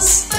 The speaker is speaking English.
house.